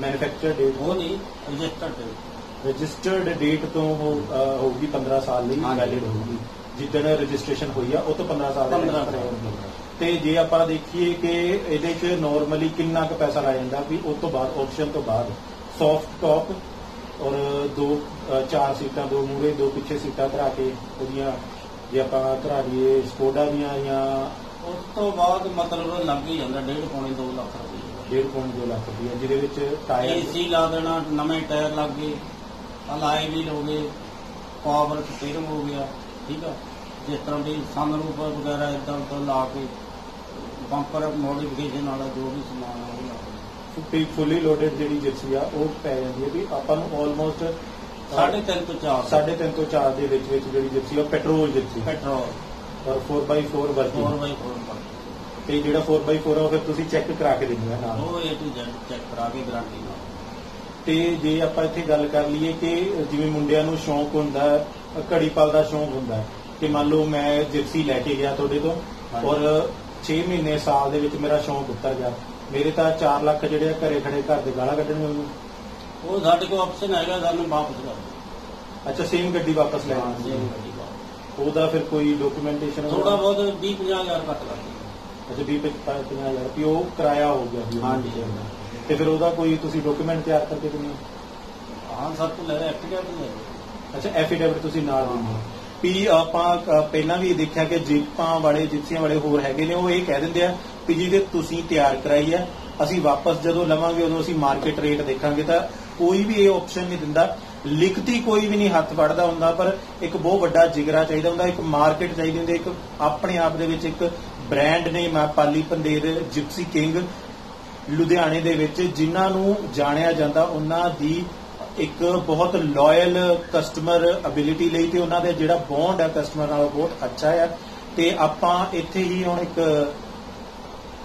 ਮੈਨੂਫੈਕਚਰ ਡੇਟ ਉਹ ਨਹੀਂ ਰਜਿਸਟਰ ਡੇਟ ਰਜਿਸਟਰਡ ਡੇਟ ਤੋਂ ਉਹ ਹੋਊਗੀ 15 ਸਾਲ ਲਈ। ਵੈਲਿਡ ਹੋਊਗੀ। ਜਿੱਦਣ ਰਜਿਸਟ੍ਰੇਸ਼ਨ ਹੋਈ ਆ ਉਹ ਤੋਂ 15 ਸਾਲ ਦਾ 15 extra ਸਾਲ। ਤੇ ਜੇ ਆਪਾਂ ਦੇਖੀਏ ਕਿ ਇਹਦੇ 'ਚ ਨਾਰਮਲੀ ਕਿੰਨਾ ਕੁ ਪੈਸਾ ਲੱਗ ਜਾਂਦਾ ਵੀ ਉਸ ਤੋਂ ਬਾਅਦ ਆਪਸ਼ਨ ਤੋਂ ਬਾਅਦ ਸੌਫਟ ਟੌਪ ਔਰ ਦੋ ਚਾਰ ਸੀਟਾਂ ਦੋ ਮੂਰੇ ਦੋ ਪਿੱਛੇ ਸੀਟਾਂ ਧਰਾ ਕੇ ਉਹਦੀਆਂ ਜੇ ਆਪਾਂ ਧਰਾ ਲਈਏ ਸਕੋਡਾ ਦੀਆਂ ਜਾਂ ਉਸ ਤੋਂ ਬਾਅਦ ਮਤਲਬ ਲੱਗ ਹੀ ਜਾਂਦਾ ਡੇਢ ਪੌਣੇ 2 ਲੱਖ ਰੁਪਏ। 1.5 ਲੱਖ ਰੁਪਈਆ ਜਿਹਦੇ ਵਿੱਚ ਟਾਇਰ ਏਸੀ ਲਾ ਦੇਣਾ ਨਵੇਂ ਟਾਇਰ ਲੱਗ ਗਏ ਅਲਾਈ ਵੀਲ ਹੋ ਗਏ ਪਾਵਰ ਸਟੀਅਰਿੰਗ ਹੋ ਗਿਆ ਠੀਕ ਆ? ਜਿਸ ਤਰ੍ਹਾਂ ਦੀ ਸਨਰੂਫ ਵਗੈਰਾ ਇਦਾਂ ਉਦਾਂ ਲਾ ਕੇ ਬੰਪਰ ਮੋਡੀਫਿਕੇਸ਼ਨ ਵਾਲਾ ਜੋ ਵੀ ਸਮਾਨ ਆ ਉਹ ਲਾ ਕੇ ਫੁੱਲੀ ਲੋਡਡ ਜਿਹੜੀ ਜਿਪਸੀ ਆ ਉਹ ਪੈ ਜਾਂਦੀ ਹੈ ਵੀ ਆਪਾਂ ਨੂੰ ਆਲਮੋਸਟ ਸਾਢੇ ਤਿੰਨ ਤੋਂ 4 ਸਾਢੇ ਤਿੰਨ ਤੋਂ 4 ਦੇ ਵਿੱਚ ਵਿੱਚ ਜਿਹੜੀ ਜਿਪਸੀ ਆ ਪੈਟਰੋਲ ਜਿਪਸੀ ਪੈਟਰੋਲ ਔਰ 4x4 4 ਵਰਕਿੰਗ ਬਾਈ 4 ਤੇ ਜਿਹੜਾ 4x4 ਆ ਉਹ ਫਿਰ ਤੁਸੀਂ ਚੈੱਕ ਕਰਾ ਕੇ ਦਿੰਦੇ ਆ ਨਾਲ। ਉਹ ਏ ਟੂ ਜ਼ੈਡ ਚੈੱਕ ਕਰਾ ਕੇ ਗਾਰੰਟੀ ਨਾਲ। ਤੇ ਜੇ ਆਪਾਂ ਇੱਥੇ ਗੱਲ ਕਰ ਲਈਏ ਕਿ ਜਿਵੇਂ ਮੁੰਡਿਆਂ ਨੂੰ ਸ਼ੌਂਕ ਹੁੰਦਾ ਹੈ, ਘੜੀ ਪਲ ਦਾ ਸ਼ੌਂਕ ਹੁੰਦਾ ਹੈ ਕਿ ਮੰਨ ਲਓ ਮੈਂ ਜਿਪਸੀ ਲੈ ਕੇ ਗਿਆ ਤੁਹਾਡੇ ਤੋਂ। ਔਰ 6 ਮਹੀਨੇ ਸਾਲ ਦੇ ਵਿੱਚ ਮੇਰਾ ਸ਼ੌਂਕ ਉੱਤਰ ਗਿਆ। ਮੇਰੇ ਤਾਂ 4 ਲੱਖ ਜਿਹੜੇ ਘਰੇ ਖੜੇ ਘਰ ਦੇ ਗਾਲਾਂ ਕੱਢਣੇ ਉਹਨੂੰ ਉਹ ਸਾਡੇ ਕੋਲ ਆਪਸ਼ਨ ਹੈਗਾ ਸਾਨੂੰ ਵਾਪਸ ਕਰ ਦਿਓ। ਅੱਛਾ ਸੇਮ ਗੱਡੀ ਵਾਪਸ ਲੈ ਆਉਂਦੀ same ਗੱਡੀ ਵਾਪਸ। ਉਹਦਾ ਫਿਰ ਕੋਈ ਡਾਕੂਮੈਂਟੇਸ਼ਨ ਥੋੜਾ ਬਹੁਤ 20 50000 ਘੱਟ ਲੱਗਦੀ ਅੱਛਾ 20 50000 ਰੁਪਏ ਉਹ ਕਿਰਾਇਆ ਹੋ ਗਿਆ ਹਾਂਜੀ। ਤੇ ਫਿਰ ਉਹਦਾ ਕੋਈ ਤੁਸੀਂ ਡਾਕੂਮੈਂਟ ਤਿਆਰ ਕਰਕੇ ਦਿੰਦੇ ਹੋ? ਹਾਂ ਸਰ ਤੋਂ ਲੈ ਐਕਟੀਵੇਟ ਲੈ। ਅੱਛਾ ਐਫੀਡੇਵਿਟ ਤੁਸੀਂ ਨਾਲ ਦਿੰਦੇ ਹੋ। ਵੀ ਆਪਾਂ ਅ, ਪਹਿਲਾਂ ਵੀ ਦੇਖਿਆ ਕਿ ਜੀਪਾਂ ਵਾਲੇ ਜਿਪਸੀਆਂ ਵਾਲੇ ਹੋਰ ਹੈਗੇ ਨੇ ਉਹ ਇਹ ਕਹਿ ਦਿੰਦੇ ਆ ਵੀ ਜਿਹਦੇ ਤੁਸੀਂ ਤਿਆਰ ਕਰਾਈ ਹੈ ਅਸੀਂ ਵਾਪਸ ਜਦੋਂ ਲਵਾਂਗੇ ਉਦੋਂ ਅਸੀਂ ਮਾਰਕੀਟ ਰੇਟ ਦੇਖਾਂਗੇ ਤਾਂ ਕੋਈ ਵੀ ਇਹ ਆਪਸ਼ਨ ਨਹੀਂ ਦਿੰਦਾ। ਲਿਖਤੀ ਕੋਈ ਵੀ ਨਹੀਂ ਹੱਥ ਵੜਦਾ ਹੁੰਦਾ ਪਰ ਇੱਕ ਬਹੁਤ ਵੱਡਾ ਜਿਗਰਾ ਚਾਹੀਦਾ ਹੁੰਦਾ ਇੱਕ ਮਾਰਕੀਟ ਚਾਹੀਦੀ ਹੁੰਦੀ ਇੱਕ ਆਪਣੇ ਆਪ ਦੇ ਵਿੱਚ ਇੱਕ ਬ੍ਰਾਂਡ ਨੇ ਆ ਪਾਲੀ ਪੰਦੇਰ ਜਿਪਸੀ ਕਿੰਗ ਲੁਧਿਆਣੇ ਦੇ ਵਿੱਚ ਜਿਨ੍ਹਾਂ ਨੂੰ ਜਾਣਿਆ ਜਾਂਦਾ ਉਹਨਾਂ ਦੀ ਇੱਕ ਬਹੁਤ ਲਾਇਲ ਕਸਟਮਰ ਅਬਿਲਿਟੀ ਲਈ ਤੇ ਉਹਨਾਂ ਦਾ ਜਿਹੜਾ ਬੌਂਡ ਹੈ ਕਸਟਮਰ ਨਾਲ ਬਹੁਤ ਅੱਛਾ ਹੈ ਤੇ ਆਪਾਂ ਇੱਥੇ ਹੀ ਹੁਣ ਇੱਕ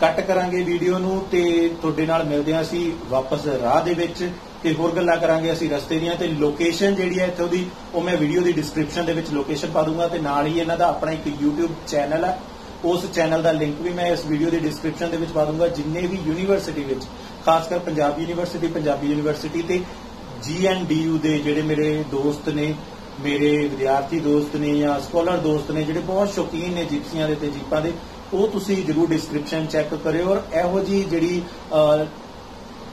ਕੱਟ ਕਰਾਂਗੇ ਵੀਡੀਓ ਨੂੰ ਤੇ ਤੁਹਾਡੇ ਨਾਲ ਮਿਲਦੇ ਹਾਂ ਅਸੀਂ ਵਾਪਸ ਰਾਹ ਦੇ ਵਿੱਚ ਤੇ ਹੋਰ ਗੱਲਾਂ ਕਰਾਂਗੇ ਅਸੀਂ ਰਸਤੇ ਦੀਆਂ ਤੇ ਲੋਕੇਸ਼ਨ ਜਿਹੜੀ ਹੈ ਇੱਥੋਂ ਦੀ ਉਹ ਮੈਂ ਵੀਡੀਓ ਦੀ ਡਿਸਕ੍ਰਿਪਸ਼ਨ ਦੇ ਵਿੱਚ ਲੋਕੇਸ਼ਨ ਪਾ ਦੂੰਗਾ ਤੇ ਨਾਲ ਹੀ ਇਹਨਾਂ ਦਾ ਆਪਣਾ ਇੱਕ YouTube ਚੈਨਲ ਹੈ ਉਸ ਚੈਨਲ ਦਾ ਲਿੰਕ ਵੀ ਮੈਂ ਇਸ ਵੀਡੀਓ ਦੀ ਡਿਸਕ੍ਰਿਪਸ਼ਨ ਦੇ ਵਿੱਚ ਪਾ ਦੂੰਗਾ। ਜਿੰਨੇ ਵੀ ਯੂਨੀਵਰਸਿਟੀ ਵਿੱਚ, ਖਾਸ ਕਰ ਪੰਜਾਬ ਯੂਨੀਵਰਸਿਟੀ ਪੰਜਾਬੀ ਯੂਨੀਵਰਸਿਟੀ ਤੇ ਜੀਐਨਡੀਯੂ ਦੇ ਜਿਹੜੇ ਮੇਰੇ ਦੋਸਤ ਨੇ, ਮੇਰੇ ਵਿਦਿਆਰਥੀ ਦੋਸਤ ਨੇ ਜਾਂ ਸਕਾਲਰ ਦੋਸਤ ਨੇ, ਜਿਹੜੇ ਬਹੁਤ ਸ਼ੌਕੀਨ ਨੇ ਜਿਪਸੀਆਂ ਦੇ ਤੇ ਜੀਪਾਂ ਦੇ, ਉਹ ਤੁਸੀਂ ਜਰੂਰ ਡਿਸਕ੍ਰਿਪਸ਼ਨ ਚੈੱਕ ਕਰਿਓ ਔਰ ਇਹੋ ਜੀ ਜਿਹੜੀ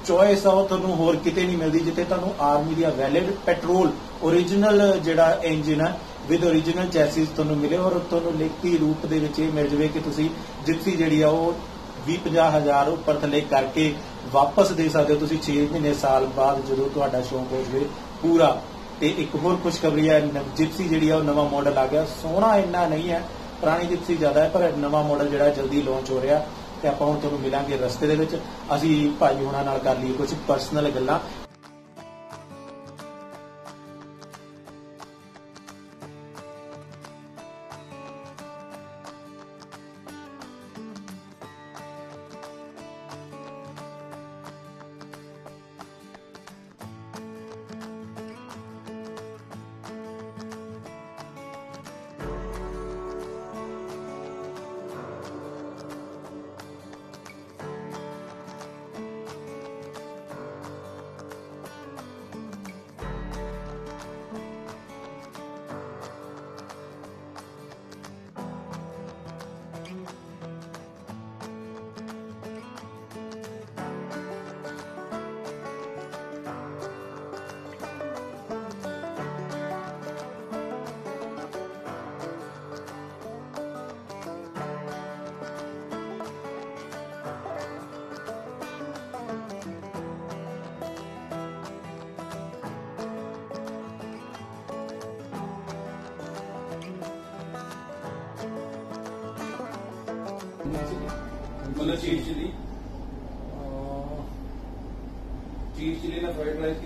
ਚੋਇਸ ਆ ਉਹ ਤੁਹਾਨੂੰ ਹੋਰ ਕਿਤੇ ਨਹੀਂ ਮਿਲਦੀ ਜਿੱਥੇ ਤੁਹਾਨੂੰ ਆਰਮੀ ਦੀ ਵੈਲਿਡ ਪੈਟਰੋਲ origignal ਜਿਹੜਾ ਇੰਜਨ ਆ ਵਿਦ origignal ਚੈਸਿਸ ਤੁਹਾਨੂੰ ਮਿਲੇ ਔਰ ਤੁਹਾਨੂੰ ਲਿਖਤੀ ਰੂਪ ਦੇ ਵਿੱਚ ਇਹ ਮਿਲ ਜਾਵੇ ਕਿ ਤੁਸੀਂ ਜਿਪਸੀ ਜਿਹੜੀ ਆ ਉਹ 20 ਹਜ਼ਾਰ ਉੱਪਰ ਥੱਲੇ ਕਰਕੇ ਵਾਪਸ ਦੇ ਸਕਦੇ ਹੋ ਤੁਸੀਂ। 6 ਮਹੀਨੇ, ਸਾਲ ਬਾਅਦ ਜਦੋਂ ਤੁਹਾਡਾ ਸ਼ੌਂਕ ਹੋ ਜਵੇ ਪੂਰਾ। ਤੇ ਇੱਕ ਹੋਰ ਖੁਸ਼ਖਬਰੀ ਹੈ ਨ- ਜਿਪਸੀ ਜਿਹੜੀ ਆ, ਉਹ ਨਵਾਂ ਮਾਡਲ ਆ ਗਿਆ। ਸੋਹਣਾ ਇੰਨਾ ਨਹੀਂ ਹੈ, ਪੁਰਾਣੀ ਜਿਪਸੀ ਜ਼ਿਆਦਾ ਹੈ, ਪਰ ਨਵਾਂ ਮਾਡਲ ਜਿਹੜਾ ਜਲਦੀ ਲਾਂਚ ਹੋ ਰਿਹਾ। ਤੇ ਆਪਾਂ ਹੁਣ ਤੁਹਾਨੂੰ ਮਿਲਾਂਗੇ ਰਸਤੇ ਦੇ ਵਿੱਚ। ਅਸੀਂ ਭਾਈ ਹੁਣਾਂ ਨਾਲ ਕਰ ਲਈ ਕੁਝ ਪਰਸਨਲ ਗੱਲਾਂ।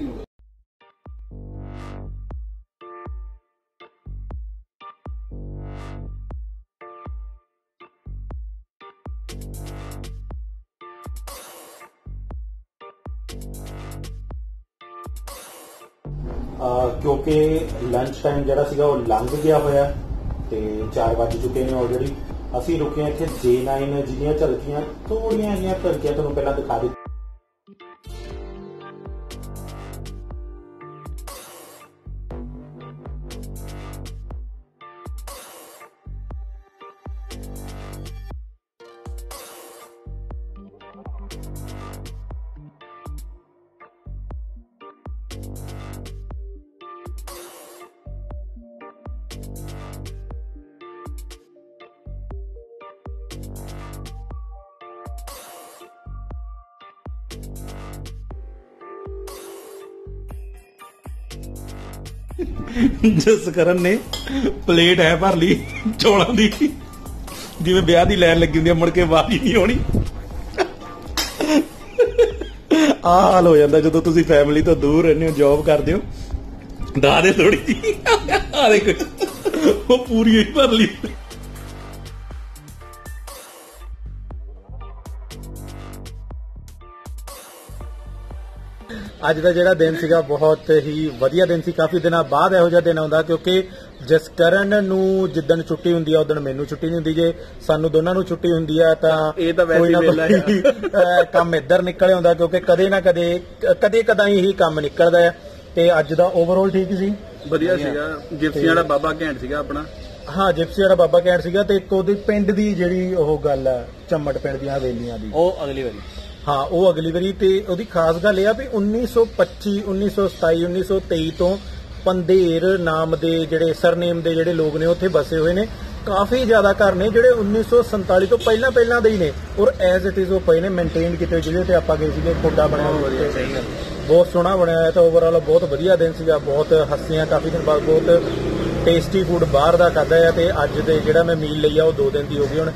ਹੋਈ ਕਿਉਂਕਿ ਲੰਚ ਟਾਈਮ ਜਿਹੜਾ ਸੀਗਾ ਉਹ ਲੰਘ ਗਿਆ ਹੋਇਆ ਤੇ 4 ਵਜ ਚੁੱਕੇ ਨੇ ਆਲਰੇਡੀ ਅਸੀਂ ਰੁਕੇ ਹਾਂ ਇੱਥੇ J9 ਜਿਹਦੀਆਂ ਝਲਕੀਆਂ ਥੋੜੀਆਂ ਜਿਹੀਆਂ ਝਲਕੀਆਂ ਤੁਹਾਨੂੰ ਪਹਿਲਾਂ ਦਿਖਾ ਦਿੱਤੀ ਜਿਸ ਕਰਨ ਨੇ ਪਲੇਟ ਹੈ ਭਰ ਲਈ ਚੌਲਾਂ ਦੀ। ਜਿਵੇਂ ਵਿਆਹ ਦੀ ਲਾਈਨ ਲੱਗੀ ਹੁੰਦੀ ਆ, ਮੁੜ ਕੇ ਵਾਰੀ ਹੀ ਨਹੀਂ ਆਉਣੀ। ਆ ਹਾਲ ਹੋ ਜਾਂਦਾ ਜਦੋਂ ਤੁਸੀਂ ਫੈਮਿਲੀ ਤੋਂ ਦੂਰ ਰਹਿੰਦੇ ਹੋ ਜੌਬ ਕਰਦੇ ਹੋ। ਦਾ ਦੇ ਥੋੜੀ ਜੀ ਆ ਦੇਖ, ਉਹ ਪੂਰੀ ਹੀ ਭਰ ਲਈ। ਅੱਜ ਦਾ ਜਿਹੜਾ ਦਿਨ ਸੀਗਾ ਬਹੁਤ ਹੀ ਵਧੀਆ ਦਿਨ ਸੀ। ਕਾਫੀ ਦਿਨਾਂ ਬਾਅਦ ਇਹੋ ਜਿਹਾ ਦਿਨ ਆਉਂਦਾ ਕਿਉਂਕਿ ਜਸਕਰਨ ਨੂੰ ਜਿੱਦਣ ਛੁੱਟੀ ਹੁੰਦੀ ਆ ਉਦੋਂ ਮੈਨੂੰ ਛੁੱਟੀ ਨਹੀਂ ਹੁੰਦੀ। ਜੇ ਸਾਨੂੰ ਦੋਨਾਂ ਨੂੰ ਛੁੱਟੀ ਹੁੰਦੀ ਆ ਤਾਂ ਇਹ ਤਾਂ ਵੈਸੇ ਨਾ ਹੀ ਕੰਮ ਇੱਧਰ ਨਿਕਲ ਆਉਂਦਾ ਕਿਉਂਕਿ ਕਦੇ ਨਾ ਕਦੇ ਕਦੇ ਕਦਾਈ ਹੀ ਕੰਮ ਨਿਕਲਦਾ ਹੈ ਤੇ ਅੱਜ ਦਾ ਓਵਰਆਲ ਠੀਕ ਸੀ। ਵਧੀਆ ਸੀਗਾ। ਜਿਪਸੀਆਂ ਵਾਲਾ ਬਾਬਾ ਘੈਂਟ ਸੀਗਾ ਆਪਣਾ। ਹਾਂ ਜਿਪਸੀ ਵਾਲਾ ਬਾਬਾ ਕੈਂਟ ਸੀਗਾ ਤੇ ਇੱਕ ਉਹਦੀ ਪਿੰਡ ਦੀ ਜਿਹੜੀ ਉਹ ਗੱਲ ਆ ਚੰਮਟ ਪਿੰਡ ਦੀਆਂ ਹਵੇਲੀਆਂ ਦੀ। ਉਹ ਅਗਲੀ ਵਾਰੀ। ਹਾਂ ਉਹ ਅਗਲੀ ਵਾਰੀ ਤੇ ਉਹਦੀ ਖਾਸ ਗੱਲ ਇਹ ਆ ਵੀ 1925 1927 1923 ਤੋਂ ਪੰਦੇਰ ਨਾਮ ਦੇ ਜਿਹੜੇ ਸਰਨੇਮ ਦੇ ਜਿਹੜੇ ਲੋਕ ਨੇ ਉੱਥੇ ਬਸੇ ਹੋਏ ਨੇ। ਕਾਫੀ ਜ਼ਿਆਦਾ ਘਰ ਨੇ ਜਿਹੜੇ 1947 ਤੋਂ ਪਹਿਲਾਂ ਪਹਿਲਾਂ ਦੇ ਹੀ ਨੇ ਔਰ ਐਜ਼ ਇਟ ਇਜ਼ ਉਹ ਪਏ ਨੇ ਮੇਨਟੇਨ ਕੀਤੇ ਜਿਹਦੇ ਤੇ ਆਪਾਂ ਗਏ ਸੀਗੇ ਕੋਡਾ ਬਣਿਆ ਹੋਇਆ। ਸਹੀ ਗੱਲ। ਬਹੁਤ ਸੋਹਣਾ ਬਣਿਆ ਹੋਇਆ ਤਾਂ ਓਵਰਆਲ ਬਹੁਤ ਵਧੀਆ ਦਿਨ ਸੀਗਾ ਬਹੁਤ ਹੱਸੀਆਂ ਕਾਫੀ ਦਿਨ ਬਾਅਦ ਬਹੁਤ ਟੇਸਟੀ ਫੂਡ ਬਾਹਰ ਦਾ ਖਾਦਾ ਹੈ ਤੇ ਅੱਜ ਦੇ ਜਿਹੜਾ ਮੈਂ ਮੀਲ ਲਈ ਆ ਉਹ 2 ਦਿਨ ਦੀ ਹੋ ਗਈ ਹੁਣ।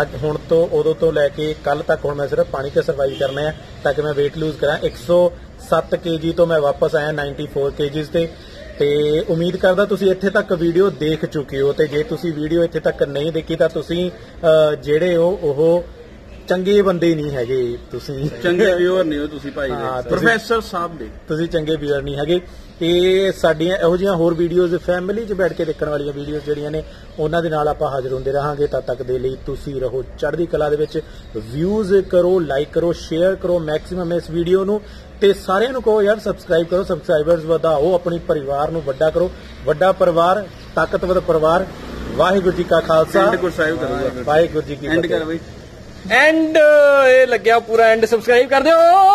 ਅੱਜ ਹੁਣ ਤੋਂ ਉਦੋਂ ਤੋਂ ਲੈ ਕੇ ਕੱਲ ਤੱਕ ਹੁਣ ਮੈਂ ਸਿਰਫ ਪਾਣੀ ਤੇ ਸਰਵਾਈਵ ਕਰਨਾ ਹੈ ਤਾਂ ਕਿ ਮੈਂ weight lose ਕਰਾਂ। 107 kg ਤੋਂ ਮੈਂ ਵਾਪਸ ਆਇਆ 94 kgs ਤੇ। ਤੇ ਉਮੀਦ ਕਰਦਾ ਤੁਸੀਂ ਇੱਥੇ ਤੱਕ ਵੀਡੀਓ ਦੇਖ ਚੁੱਕੇ ਹੋ ਤੇ ਜੇ ਤੁਸੀਂ ਵੀਡੀਓ ਇੱਥੇ ਤੱਕ ਨਹੀਂ ਦੇਖੀ ਤਾਂ ਤੁਸੀਂ ਜਿਹੜੇ ਹੋ, ਉਹ ਚੰਗੇ ਬੰਦੇ ਨਹੀਂ ਹੈਗੇ ਤੁਸੀਂ। ਚੰਗੇ ਵਿਊਅਰ ਨਹੀਂ ਹੋ ਤੁਸੀਂ ਭਾਈ ਦੇ। ਪ੍ਰੋਫੈਸਰ ਸਾਹਿਬ ਦੇ ਤੁਸੀਂ ਚੰਗੇ ਵੀਰ ਨਹੀਂ ਹੈਗੇ। ਤੇ ਸਾਡੀਆਂ ਇਹੋ ਜਿਹੀਆਂ ਹੋਰ ਵੀਡੀਓਜ਼ ਫੈਮਿਲੀ 'ਚ ਬੈਠ ਕੇ ਦੇਖਣ ਵਾਲੀਆਂ ਵੀਡੀਓਜ਼ ਜਿਹੜੀਆਂ ਨੇ ਉਹਨਾਂ ਦੇ ਨਾਲ ਆਪਾਂ ਹਾਜ਼ਰ ਹੁੰਦੇ ਰਹਾਂਗੇ। ਤਦ ਤੱਕ ਦੇ ਲਈ ਤੁਸੀਂ ਰਹੋ ਚੜ੍ਹਦੀ ਕਲਾ ਦੇ ਵਿੱਚ। ਵਿਊਜ਼ ਕਰੋ ਲਾਈਕ ਕਰੋ ਸ਼ੇਅਰ ਕਰੋ ਮੈਕਸਿਮਮ ਇਸ ਵੀਡੀਓ ਨੂੰ। ਤੇ ਸਾਰਿਆਂ ਨੂੰ ਕਹੋ ਯਾਰ ਸਬਸਕ੍ਰਾਈਬ ਕਰੋ। ਸਬਸਕ੍ਰਾਈਬਰਸ ਵਧਾਓ ਆਪਣੀ ਪਰਿਵਾਰ ਨੂੰ ਵੱਡਾ ਕਰੋ। ਵੱਡਾ ਪਰਿਵਾਰ ਤਾਕਤਵਰ ਪਰਿਵਾਰ। ਵਾਹਿਗੁਰੂ ਜੀ ਕਾ ਖਾਲਸਾ। ਵਾਹਿਗੁਰੂ ਜੀ ਕੀ ਐਂਡ ਫਤਿਹ। ਐਂਡ ਇਹ ਲੱਗਿਆ ਪੂਰਾ ਐਂਡ ਸਬਸਕ੍ਰਾਈਬ ਕਰ ਦਿਓ।